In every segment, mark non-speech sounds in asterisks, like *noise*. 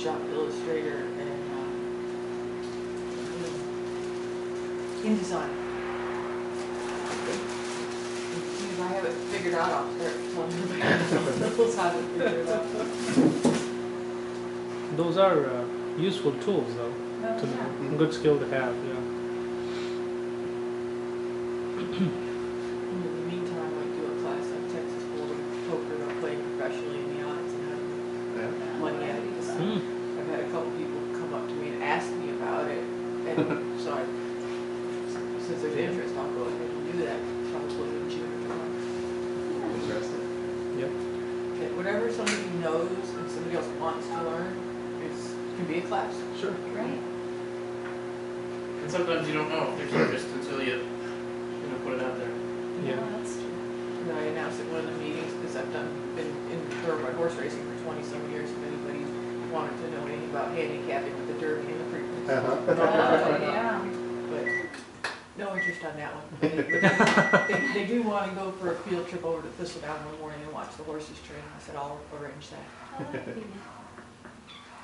Photoshop, Illustrator, and, um, InDesign. If I have it figured out, I'll start telling everybody else how to figure it *laughs* *laughs* out. Those are uh, useful tools, though. Oh, To, yeah. Good skill to have. Yeah. *clears throat* And sometimes you don't know if there's interest until you, you know, put it out there. Yeah. No, that's true. And I announced at one of the meetings, because I've done, been in thoroughbred horse racing for twenty some years, if anybody wanted to know anything about handicapping with the Derby and the Preakness. Uh-huh. *laughs* Oh, yeah. But no interest on that one. *laughs* They, they, they do want to go for a field trip over to Thistledown one morning and watch the horses train. I said, I'll arrange that. Oh, that'd be neat.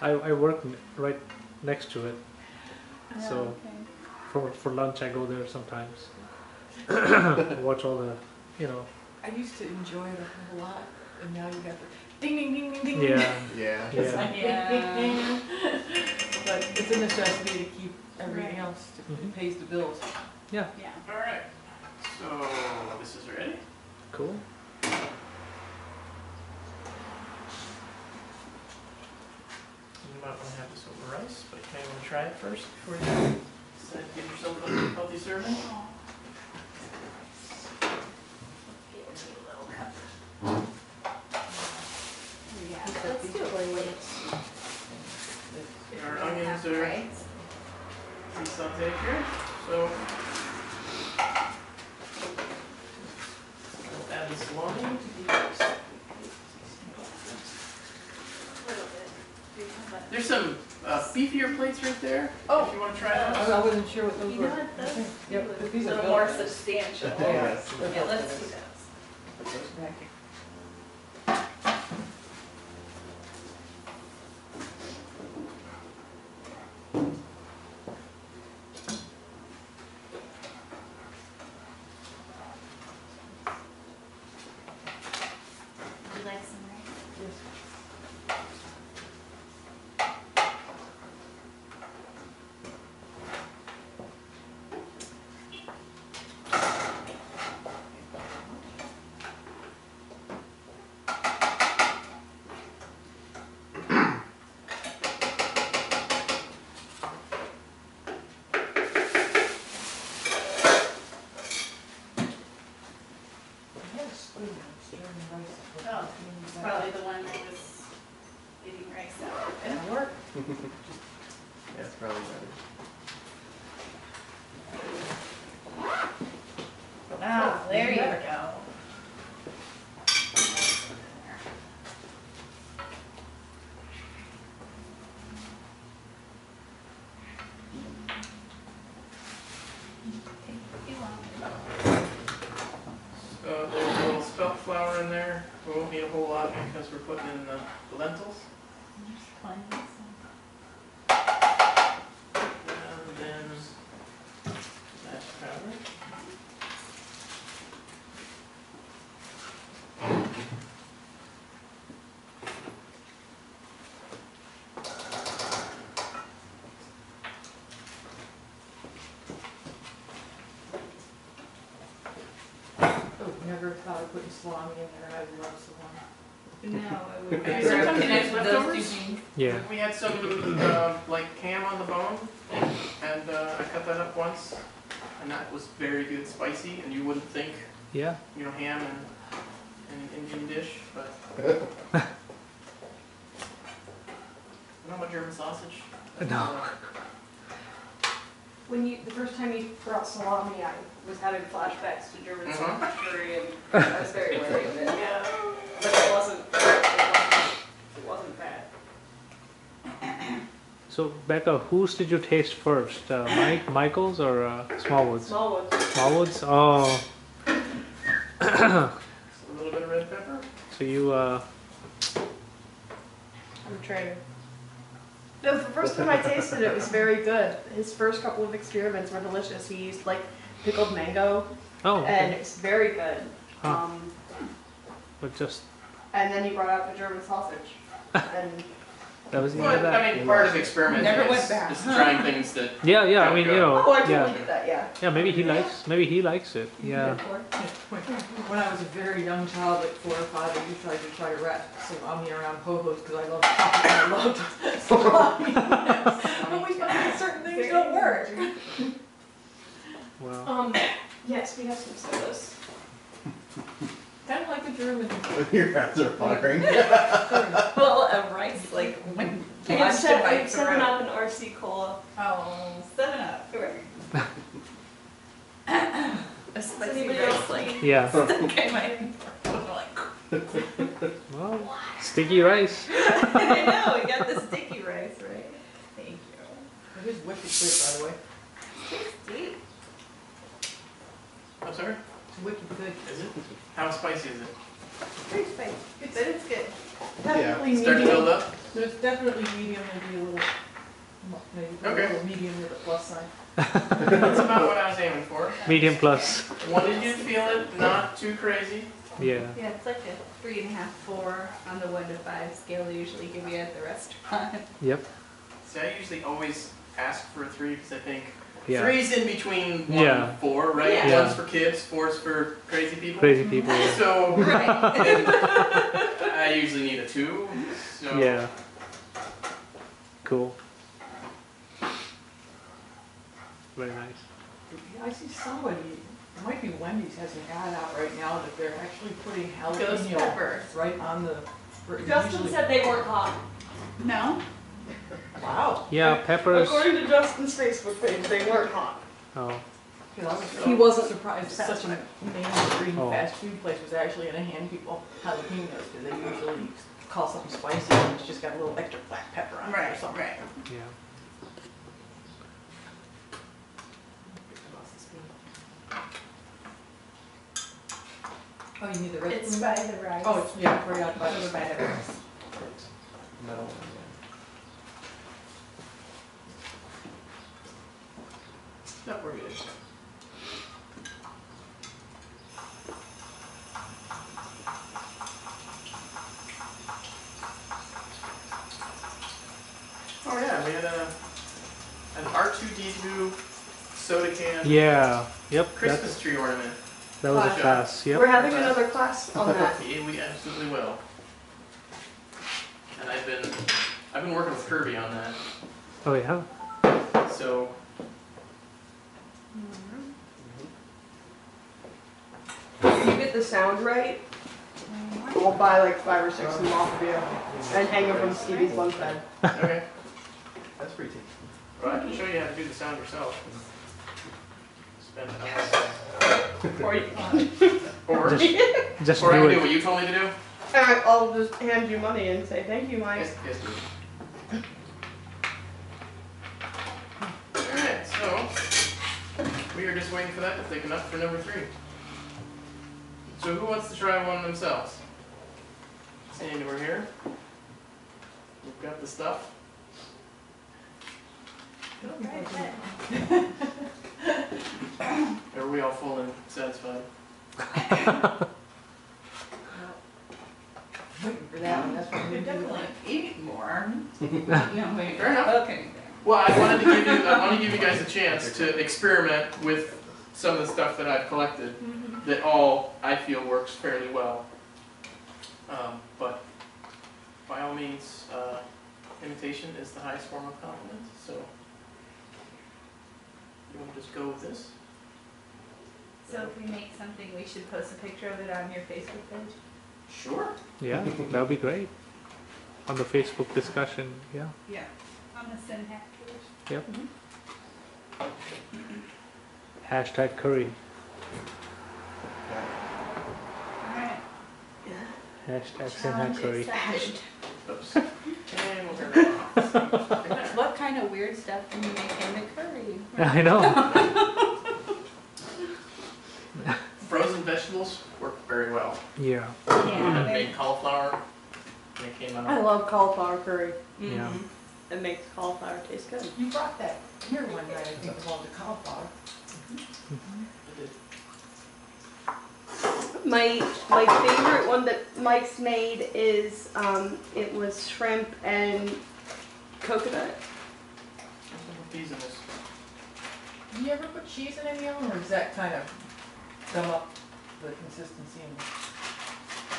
I, I work n- right next to it. Yeah, So- okay. For for lunch, I go there sometimes. *coughs* Watch all the, you know. I used to enjoy it a whole lot, and now you have to ding, ding, ding, ding, ding. Yeah. *laughs* Yeah. It's Yeah. like ding, ding, ding. But it's a necessity to keep everything Right. else, to- it Mhm. pays the bills. Yeah. Yeah. All right, so this is ready. Cool. You might want to have this over rice, but you may want to try it first before you to give yourself a healthy serving. Give me a little cup. Yeah, let's do plate. Our onions are Right. pretty sauteed here, so. We'll add the salami. A little bit. Do you have a- There's some beefier plates right there, Oh. if you want to try I those. I wasn't sure what those You were. know what, those, Yep, but these a are little more substantial. Yeah. Yes. Yeah, let's do those. Would you like some rice? Yes, good, stirring rice. Oh, it's probably the one that was eating rice out. That'll work. Yeah, it's probably better. Ah, there you go. So there's a little spelt flour in there. We won't need a whole lot because we're putting in the the lentils. And then mashed powder. Oh, never thought of putting salami in there, I love salami. No, it would be. Okay, sometimes you have Those two leftovers. Yeah. We had some, uh, like ham on the bone, and uh, I cut that up once, and that was very good, spicy, and you wouldn't think, Yeah. you know, ham and, and an Indian dish, but. *laughs* Not much German sausage. No. When you, the first time you brought salami, I was having flashbacks to German Mhm. sausage and I was very *laughs* wary of it. Yeah. *laughs* But it wasn't, it wasn't, it wasn't bad. So Becca, whose did you taste first? Uh, Mike, Michael's, or uh, Smallwoods? Small ones. Smallwoods. Oh. A little bit of red pepper. So you uh, I'm trying The first time I *laughs* tasted it was very good. His first couple of experiments were delicious. He used like pickled mango, Oh, and okay. it's very good. Huh. Um, but just and then he brought out the German sausage, *laughs* and that was the end of that. I mean, part of experimenting Never went is, back. is trying things that, *laughs* yeah, yeah. I Gotta mean, go. you know, oh, I totally yeah, did that. Yeah. yeah. Maybe he likes, maybe he likes it. Yeah. When I was a very young child, like four or five, I used to try to try to wrap some army around ho-hos because I loved chocolate and I loved slimy. *laughs* *laughs* But we find that certain things don't work. Wow. Um. Yes, we have some sodas. Kind of like the Germans. *laughs* Your hands are fluttering. *laughs* Well, a rice, like, when I have launched seven, I my have seven up and RC cola. Oh, seven up. Right. *coughs* A spicy rice, else like, Yeah. *laughs* okay, my, like, Well, sticky rice. I know, we got the sticky rice, right? Thank you. It is wicked good, by the way. Tasty. I'm sorry, It's wicked good. is it? How spicy is it? Very spicy. It's, it's good. Yeah. Definitely Start to build medium. up? There's definitely medium, maybe a little, maybe a Okay. little medium with a plus sign. That's about what I was aiming for. Medium plus. Wanted you to feel it, not too crazy. Yeah. Yeah, it's like a three and a half, four on the one to five scale they usually give you at the restaurant. Yep. See, I usually always ask for a three because I think Yeah. three's in between one Yeah. and four, right? Yeah. One's for kids, four's for crazy people. Crazy *laughs* people. Yeah. So *laughs* *laughs* I usually need a two. So yeah. Cool. Very nice. I see somebody, it might be Wendy's has an ad out right now that they're actually putting Ghost jalapeno pepper. right on the. where Justin usually- said they weren't hot. No? Wow. Yeah, peppers. According to Justin's Facebook page, they weren't hot. Oh, 'Cause I was He wasn't surprised such a mainstream Oh. fast food place was actually gonna hand people jalapenos, because they usually call something spicy and it's just got a little extra black pepper on it or Right, something. right. yeah. Oh, you need the red It's by the rice. Oh, it's, yeah, right out by Over the by the rice. Metal No, we're good. Oh yeah, we had a an R two D two soda can Yeah. Yep. Christmas That's, tree ornament. that was a Gotcha. class. Yep. We're having another class on that. *laughs* Yeah, we absolutely will. And I've been I've been working with Kirby on that. Oh yeah. So If you get the sound right, we'll buy like five or six of them off of you and hang them from Stevie's lunch bed. okay. *laughs* That's pretty tasty. Well, I can show you how to do the sound yourself. Spend hours. Or, you- *laughs* Or, Just, just or I do can do it. what you told me to do. and I'll just hand you money and say thank you, Mike. Yes, yes, do. Alright, so we are just waiting for that to thicken up for number three. So who wants to try one themselves? Sandy, we're here. We've got the stuff. *laughs* Are we all full and satisfied? Waiting for that one, that's what I'm You're do. definitely eating more. No, *laughs* maybe. Fair enough. Okay. Well, I wanted to give you, I want to give you guys a chance to experiment with some of the stuff that I've collected that all I feel works fairly well. Um, but by all means, uh, imitation is the highest form of compliment. So you want to just go with this? So if we make something, we should post a picture of it on your Facebook page? Sure. Yeah, that would be great. On the Facebook discussion. Yeah. Yeah. On the synHAK page? Yep. Hashtag curry. Alright. Hashtag synHAK Challenge curry. accepted. Oops. And we'll turn that off. What kind of weird stuff can you make into curry? I know. *laughs* Frozen vegetables work very well. Yeah. I Yeah. made cauliflower and it came I love cauliflower curry. Yeah. Mhm. It makes cauliflower taste good. You brought that here one night, I think, with all the cauliflower. My my favorite one that Mike's made is um, it was shrimp and coconut. These in this. Do you ever put cheese in any of them, or does that kind of gum up the consistency and?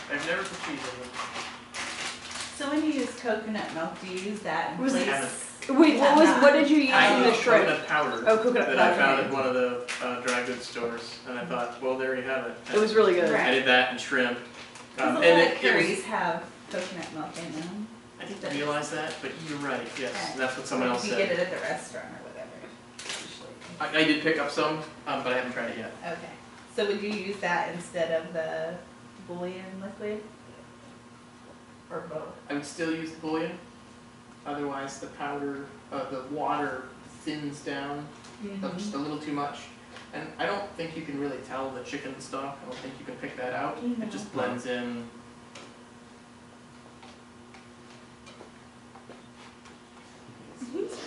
I've never put cheese in them. So when you use coconut milk, do you use that in Was it- place? Wait, what was what did you use I in the use shrimp? coconut powder Oh, coconut that I powder. found at one of the uh, dry goods stores, and I thought, well, there you have it. It was really good. Right. I did that and shrimp. Because Um, a and lot it, of it was, curries have coconut milk in them. I didn't realize that, but you're right, yes, Okay. that's what someone else If you get said. it at the restaurant or whatever, usually. I, I did pick up some, um, but I haven't tried it yet. Okay. So would you use that instead of the bouillon liquid? Or both? I would still use the bouillon, otherwise the powder, uh, the water thins down uh, just a little too much. And I don't think you can really tell the chicken stock, I don't think you can pick that out, it just blends in. It's pretty good.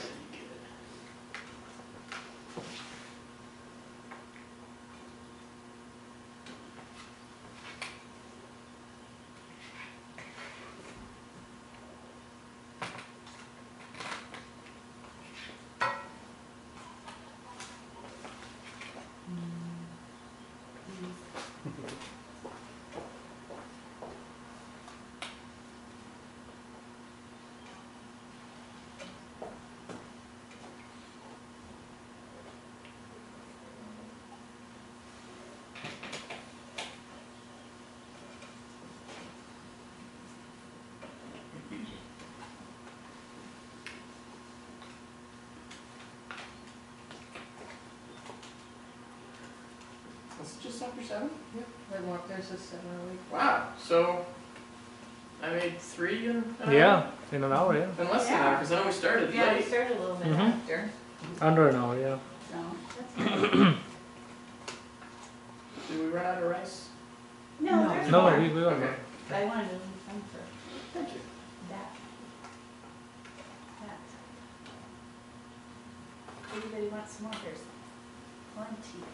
This is just after seven? Yep, I walked there says seven or eight. Wow, so I made three in an hour? Yeah, in an hour, yeah. In less than an hour, because I know we started Yeah, we late. started a little bit Mhm. after, Under an hour, yeah. so that's *clears throat* good. Did we run out of rice? No, No. there's No, more. we, we were Okay. I wanted to leave some for Thank you. that. That. Everybody wants some more, there's plenty.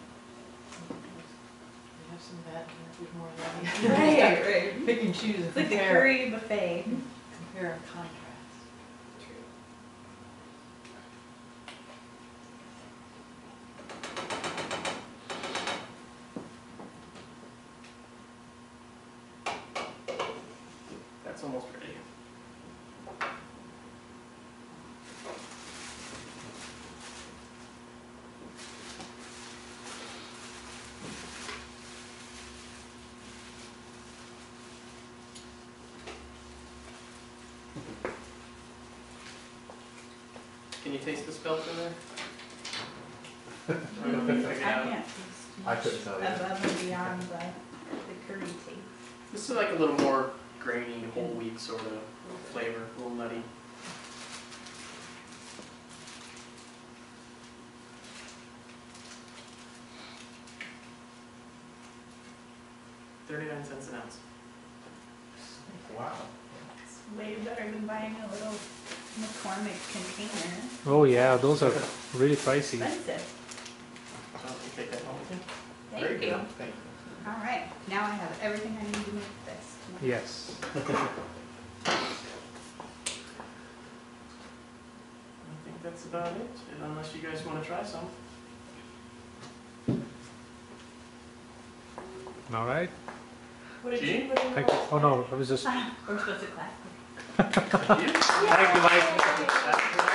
Have some of that, and there's more of that. *laughs* Right, right. Pick and choose and It's like the compare, curry buffet. compare and contrast. That's almost ready. Can you taste the spelt in there? *laughs* I don't think I I can. can't taste I much couldn't tell you. above and beyond the, the curry taste. This is like a little more grainy, whole wheat sort of flavor, a little nutty. Thirty-nine cents an ounce. Wow. It's way better than buying a little McCormick container. Oh, yeah, those are really pricey. Expensive. So I'll take that home with you. Thank Very you. good. Thank you. All right, now I have everything I need to make this. Yes. *laughs* I think that's about it, unless you guys wanna try some. All right. What did Gene? you, what did you? Thank you. Oh, no, I was just, *laughs* We're supposed to clap. Thank you, Mike.